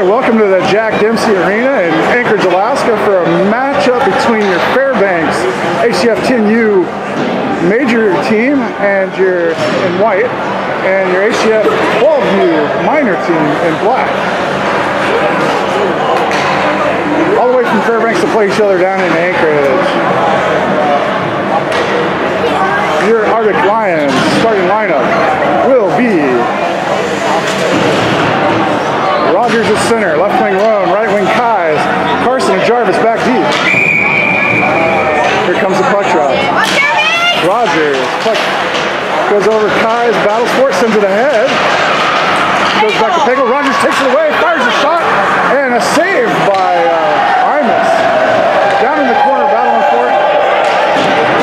Welcome to the Jack Dempsey Arena in Anchorage, Alaska for a matchup between your Fairbanks HCF 10U major team and your in white and your HCF 12U minor team in black. All the way from Fairbanks to play each other down in Anchorage. Your Arctic Lions starting lineup will be Rogers at center, left wing Roan, right wing Kais, Carson and Jarvis back deep. Here comes the puck drop. Rogers, puck goes over Kais, battles for sends it ahead. Goes back to Pagel, Rogers takes it away, fires a shot, and a save by uh, Imus. Down in the corner, battling for it.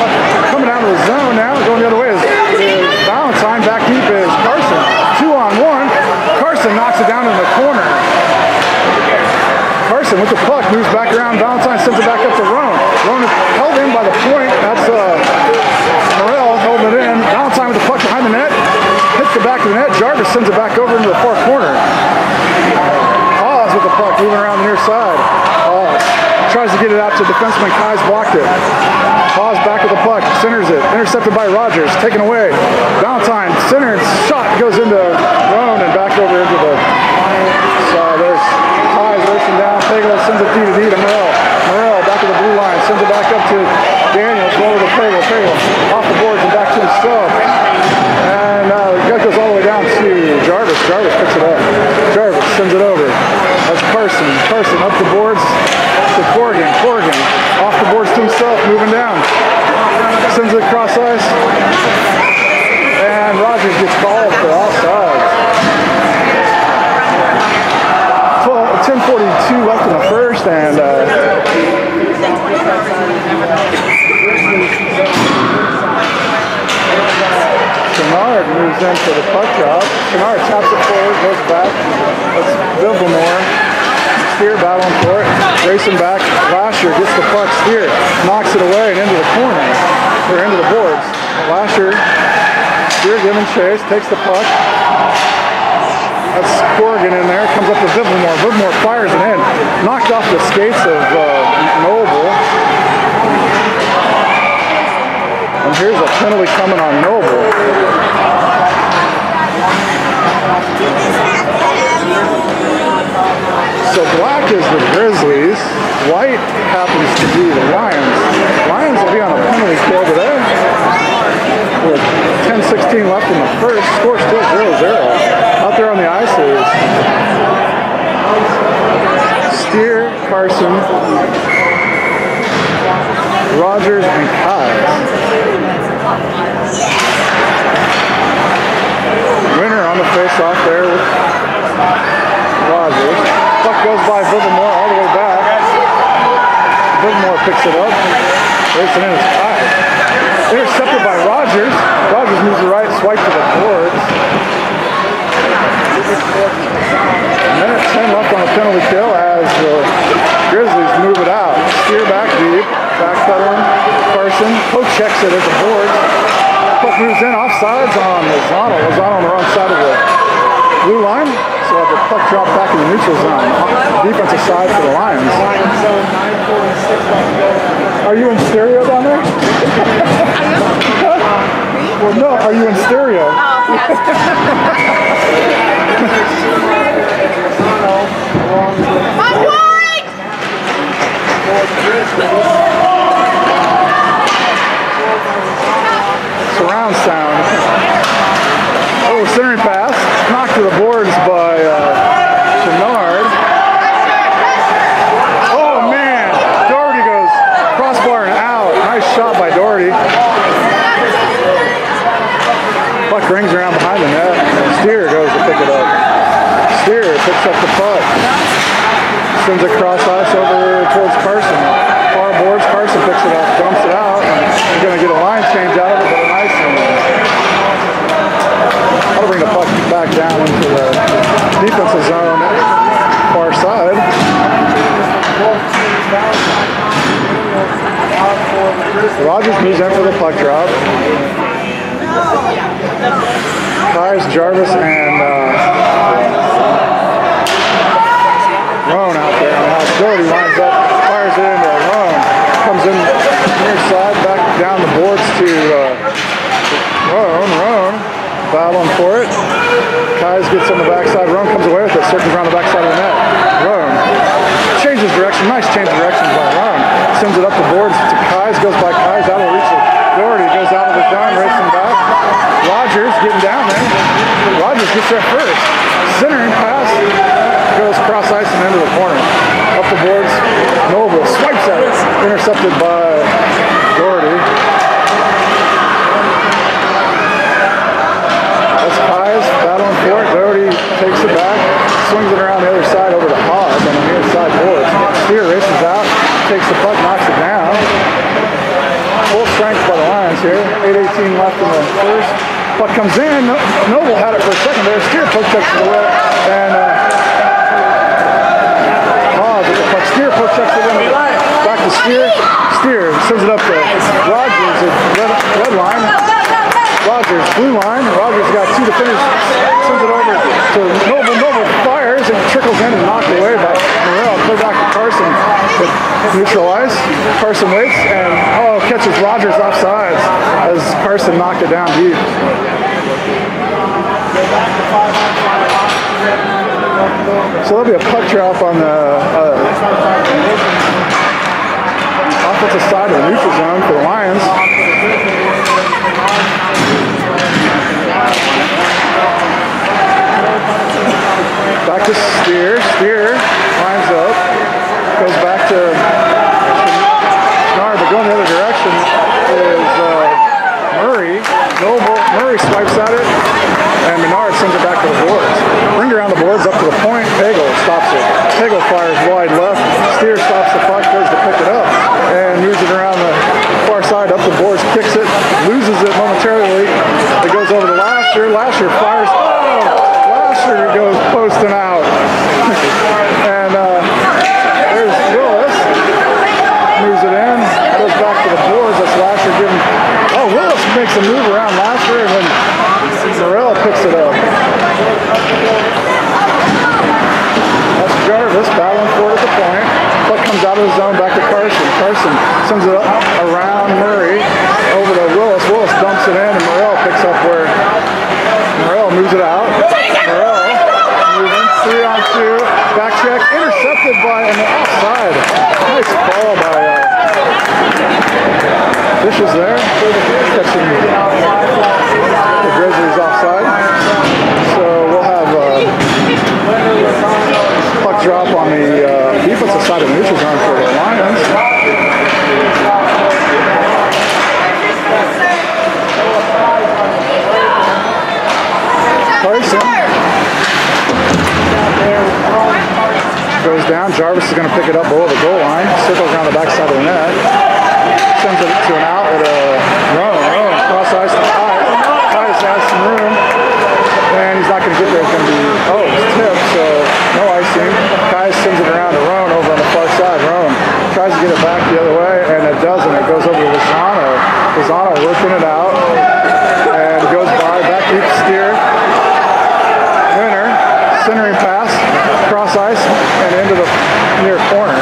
Puck coming out of the zone now, going the other way is, is Valentine, back deep is Carson. Two on one, Carson knocks it down in the corner. Carson with the puck moves back around. Valentine sends it back up to Roan. Roan is held in by the point. That's uh, Morel holding it in. Valentine with the puck behind the net. Hits the back of the net. Jarvis sends it back over into the far corner. Hawes with the puck moving around the near side. Hawes tries to get it out to defenseman. Kai's blocked it. Hawes back with the puck. Centers it. Intercepted by Rogers. Taken away. Valentine centers. Shot goes into Roan and back over into the so there's Ties racing down. Pagel sends it through to D to Morel. Morel back to the blue line. Sends it back up to Daniels. Over to Pagel. Pagel off the boards and back to himself. And uh, that goes all the way down to Jarvis. Jarvis picks it up. Jarvis sends it over. That's Carson. Carson up the boards to Corrigan. Corrigan off the boards to himself. Moving down. Sends it across ice. And Rogers gets called for offsides. 10:42 left in the first, and uh, Moves into the puck drop. Chenard taps it forward, goes back. That's Villamore. Steer battling for it, racing back. Lasher gets the puck. Steer knocks it away and into the corner, or into the boards. Lasher, Steer giving chase, takes the puck. That's Corrigan in there. Comes up to Vivamore. Vivamore fires it in. Knocked off the skates of uh, Noble. And here's a penalty coming on Noble. So black is the Grizzlies. White happens to be the Lions. Lions will be on a penalty kill today. With 10-16 left in the first. Score still 0-0 out there on the ice is Steer, Carson, Rogers, and Kyle. Winner on the face-off there with Rogers. Puck goes by Villamore all the way back. Villamore picks it up. Racing in his pocket. Intercepted by Rogers. Rogers moves the right, swipe to the boards. A minute 10 left on the penalty kill as the Grizzlies move it out. Steer back deep. Backpedaling. Carson. Poke checks it at the boards. Puck moves in offsides on Lozano. Lozano on the wrong side of the blue line. So have the puck drop back in the neutral zone. Defensive side for the Lions. Are you in stereo down there? well, no. Are you in stereo? Oh, Surround sound. Oh, centering pass. Knocked to the boards by uh, Chenard. Oh, man. Doherty goes crossbar and out. Nice shot by Doherty. Puck rings around behind the net. Steer goes to pick it up. Steer picks up the puck. Sends it cross ice over towards Carson. Far boards, Carson picks it up, dumps it out. He's going to get a line change out of it, but a nice one. That'll bring the puck back down into the far side. Rogers moves in for the puck drop. Kais, Jarvis, and uh, on the backside. Roan comes away with it, circles around the backside of the net. Roan direction. Nice change of direction by Roan. Sends it up the boards to Kais, goes by Kais, out of reach of Doherty, goes out of the zone, racing back. Rogers getting down there. Rogers gets there first. Centering pass goes cross ice and into the corner. Up the boards, Noble swipes at it, intercepted by Doherty. That's Pies battling for it. Doherty takes it back, swings it around the other side over to Hodge on the near side boards. Spear races out, takes the puck, knocks it down. Full strength by the Lions here. 8.18 left the first. Puck comes in. Noble had it for a second there. Steer poke checks it away. And uh, the puck. Steer poke checks it in. Back to Steer. Steer sends it up to Rogers at red, red line. Rogers, blue line. Rogers got two defenders. Sends it over to Noble. Noble and trickles in and knocked away by Morel. Clear back to Carson with. Carson waits and oh catches Rogers offsides as Carson knocked it down deep. So there'll be a puck drop on the uh, offensive side of the neutral zone for the Lions. Back to Steer. Steer lines up. Goes back to Schnarr, but going the other direction is uh, Murray. Noble. Murray swipes at it, and Menard sends it back to the boards. Bring around the boards up to the point. Pagel stops it. Pagel fires wide left. Steer stops the puck, goes to pick it up, and moves it around the far side up the boards, kicks it, loses it momentarily. It goes over to Lasher. Lasher fires. Oh! Lasher goes posting out. and uh, there's Willis. Moves it in. Goes back to the boards. That's Lasher giving. Oh, A move around Lasher, and then Morel picks it up. That's Jarvis battling for it at the point. Puck comes out of the zone back to Carson. Carson sends it up around Murray over to Willis. Willis dumps it in, and Morel picks up where Morel moves it out. Morel moving three on two. Back check intercepted by an offside. Nice ball by uh, Fishes there. Catching the Grizzlies offside. So we'll have uh, puck drop on the uh, defensive side of the neutral zone for the Lions. Carson goes down. Jarvis is going to pick it up below the goal line. Circles around the backside of the net. Sends it to an outlet. Uh, Roan. Roan cross ice to Kai. Kai's has some room. And he's not going to get there. It's going to be, oh, it's tipped, so no icing. Kai sends it around to Roan over on the far side. Roan tries to get it back the other way, and it doesn't. It goes over to Lozano. Lozano working it out. And it goes by. Back deep steer. Winner. Centering pass. Cross ice. And into the near corner.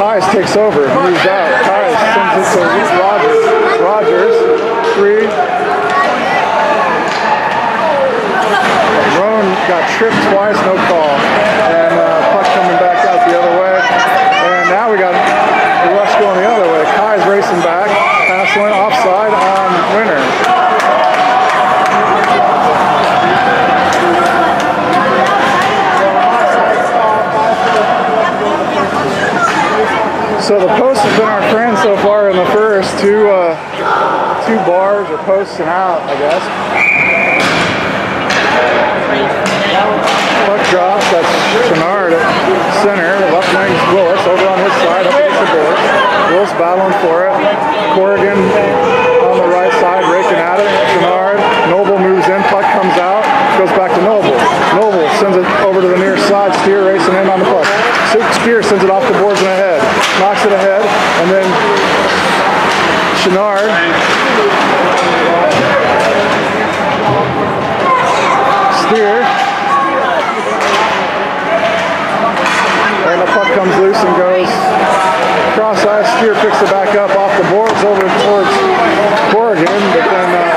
Kais takes over. Moves out. Kais sends it to Rogers. Rogers. Three. Roan got tripped twice, no call. And uh, puck coming back out the other way. And now we got the rush going the other way. Kai's racing back. Pass went offside on Winner. So the post has been our friend so far in the first. Two, uh, two bars are posting out, I guess. Drops, that's Chenard at center. Left wing's Willis over on his side, up against the board. Willis battling for it. Corrigan on the right side, raking at it. Chenard, Noble moves in, puck comes out, goes back to Noble. Noble sends it over to the near side, Steer racing in on the puck. Steer sends it off the boards and ahead. Knocks it ahead, and then Chenard Steer. And the puck comes loose and goes cross ice. Steer picks it back up off the boards over towards Corrigan, but then uh,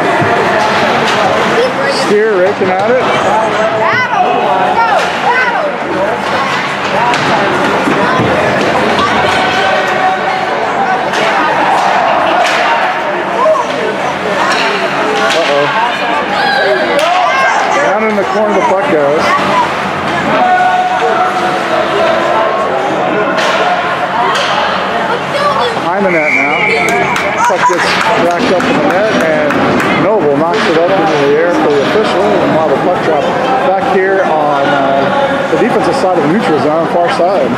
Steer raking at it. Puck gets racked up in the net, and Noble knocks it up into the air for the official. And while the puck drop back here on uh, the defensive side of neutral zone, far side.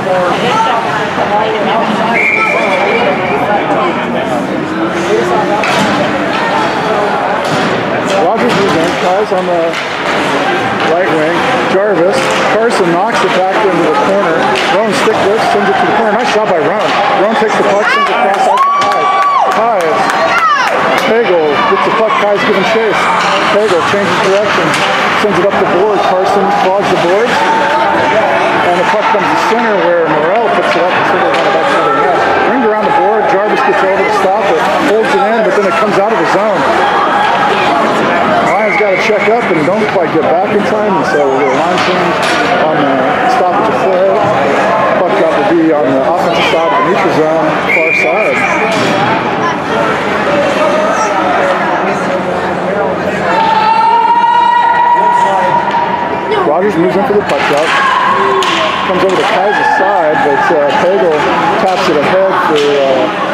Rogers moves in, tries on the right wing. Jarvis, Carson knocks it back into the corner. Roan stick lift, sends it to the corner. Nice shot by Roan. Roan takes the puck, sends it across out to Kai. Kai, Pagel gets the puck, Kai's giving chase. Changes direction, sends it up the board. Carson clogs the boards. And the puck comes to center where Morel puts it up and sends it on backside the net. Ringed around the board, Jarvis gets over to stop it, holds it in, but then it comes out of the zone. Lions got to check up and don't quite get back in time, and so the line change on the stoppage of play. Puck drop will be on the offensive side of the neutral zone, far side. Rogers moves in for the puck drop. Comes over to Kai's side, but uh, Pagel taps it ahead for uh,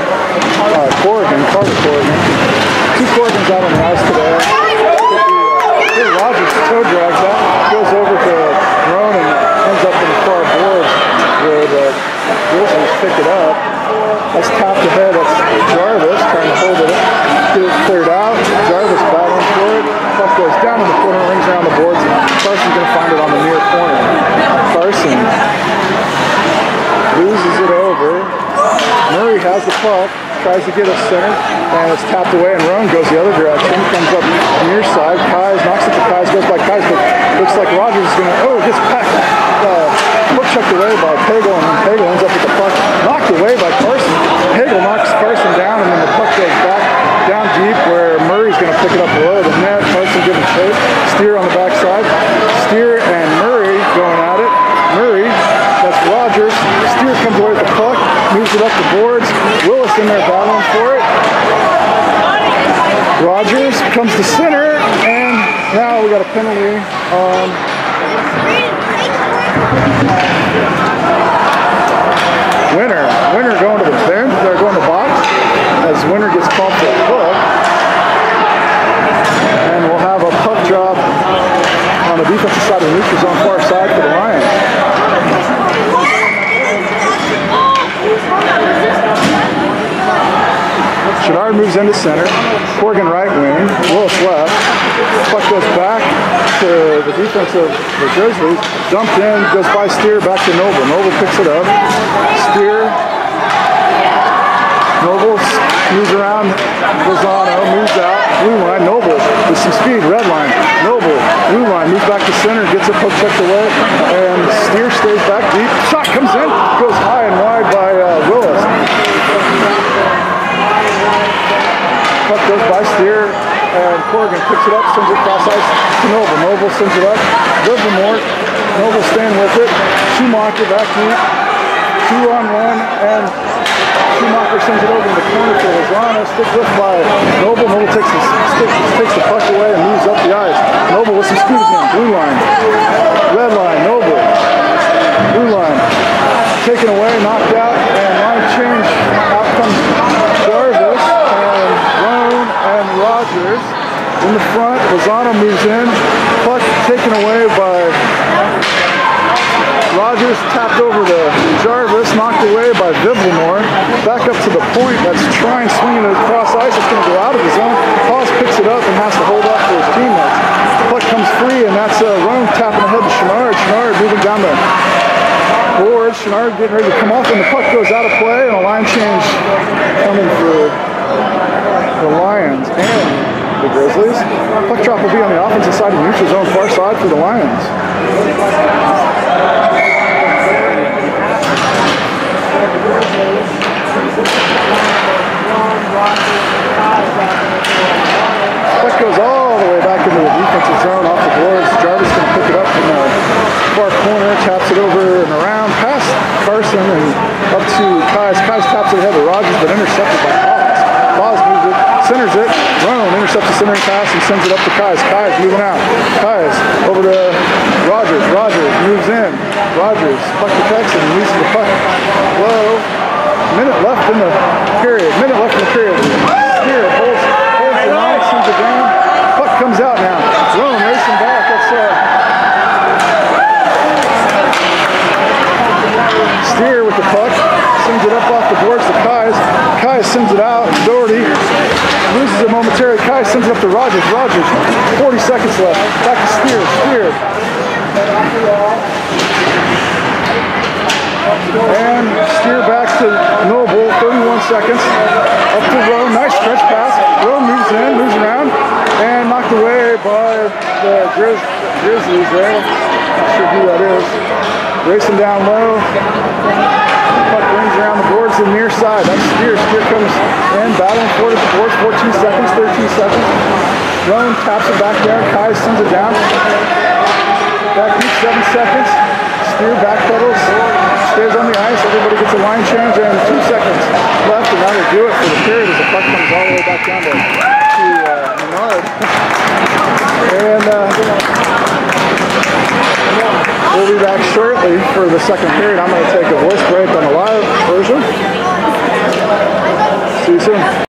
uh, Corrigan, Carter Corrigan. Two Corrigans out on the ice today. Hey, Rogers toe drags that, goes over to Roan and ends up in the far boards where the Grizzlies pick it up. That's tapped ahead. That's Jarvis trying to hold it, get it cleared out. Jarvis battling for it. Puck goes down in the corner, rings around the boards, and Carson's going to find it on the near corner. Carson loses it over. The puck, tries to get a center, and it's tapped away, and Roan goes the other direction, comes up near side. Kais knocks it to Kais, goes by Kais, but looks like Rogers is going to, oh, gets back. Uh, hook away by Pagel, and then Pagel ends up with the puck knocked away by Carson. Pagel knocks Carson down, and then the puck goes back down deep where Murray's going to pick it up below the net. Carson giving chase. Steer on the backside. Steer and Murray going at it. Murray, that's Rogers. Steer comes away with the puck, moves it up the boards. Willis in there battling for it. Rogers comes to center, and now we got a penalty on Winner. Winner going to the bench. They're going to box as Winner gets called for a hook. And we'll have a puck drop on the defensive side of the neutral zone far side for the Lions. Chouinard moves into center. Corrigan right wing. Willis left. Puck goes back to the defense of the Grizzlies. Dumped in, goes by Steer, back to Noble. Noble picks it up. Steer. Noble moves around. Lozano moves out. Blue line. Noble with some speed. Red line. Noble. Blue line. Moves back to puck checked away. And Steer stays back deep. Shot comes in. Goes high and wide by uh, Willis. Puck goes by Steer, and Corrigan picks it up, sends it across ice to Noble. Noble sends it up. Livermore, Noble staying with it. Schumacher back deep. Two on one, and Schumacher sends it over in the corner for Lozano. Stick lift by Noble. Noble takes the stick, takes the puck away and moves up the ice. Noble with some speed again. Blue line. Red line. Noble. Blue line. Taken away, knocked out, and line change. Out comes Jarvis and Roan and Rogers in the front. Lozano moves in. Puck taken away by Rogers, tapped over to Jarvis, knocked away by Vivlemore. Back up to the point. That's trying, swinging it across ice. It's going to go out of the zone. Haas picks it up and has to hold up for his teammates. Puck comes free, and that's uh, Roan tapping ahead to Chenard. Chenard down the. Chenard getting ready to come off, and the puck goes out of play, and a line change coming for the Lions and the Grizzlies. Puck drop will be on the offensive side of neutral zone, far side for the Lions. Puck goes all the way back into the defensive zone off the boards. Jarvis going to pick it up from the far corner, taps it over and around past Carson and up to Kais. Kais taps it ahead to Rogers, but intercepted by Paz. Paz moves it, centers it. Roan intercepts the centering pass and sends it up to Kais. Kais moving out. Kais over to Rogers. Rogers moves in. Rogers puck protects and leaves the puck low. Minute left in the period. Minute left in the period. Steer holds, holds the line, sends it down. Puck comes out now. Roan racing back. That's uh, Steer with the puck. Sends it up off the boards to Kais. Kais sends it out. Doherty loses it momentarily. Kais sends it up to Rogers. Rogers, 40 seconds left. Back to Steer. Steer. And steer back to Noble, 31 seconds. Up to Roan, nice stretch pass. Roan moves in, moves around, and knocked away by the Grizz Grizzlies there. Not sure who that is. Racing down low. Puck rings around the boards to the near side. That's Steer. Steer comes in, battling for the boards, 14 seconds, 13 seconds. Roan taps it back there. Kai sends it down. Back deep, seven seconds. Steer backpedals, stays on the ice. Everybody gets a line change and two seconds left, and that'll do it for the period as the puck comes all the way back down to, to uh, Menard. and uh, we'll be back shortly for the second period. I'm going to take a voice break on the live version. See you soon.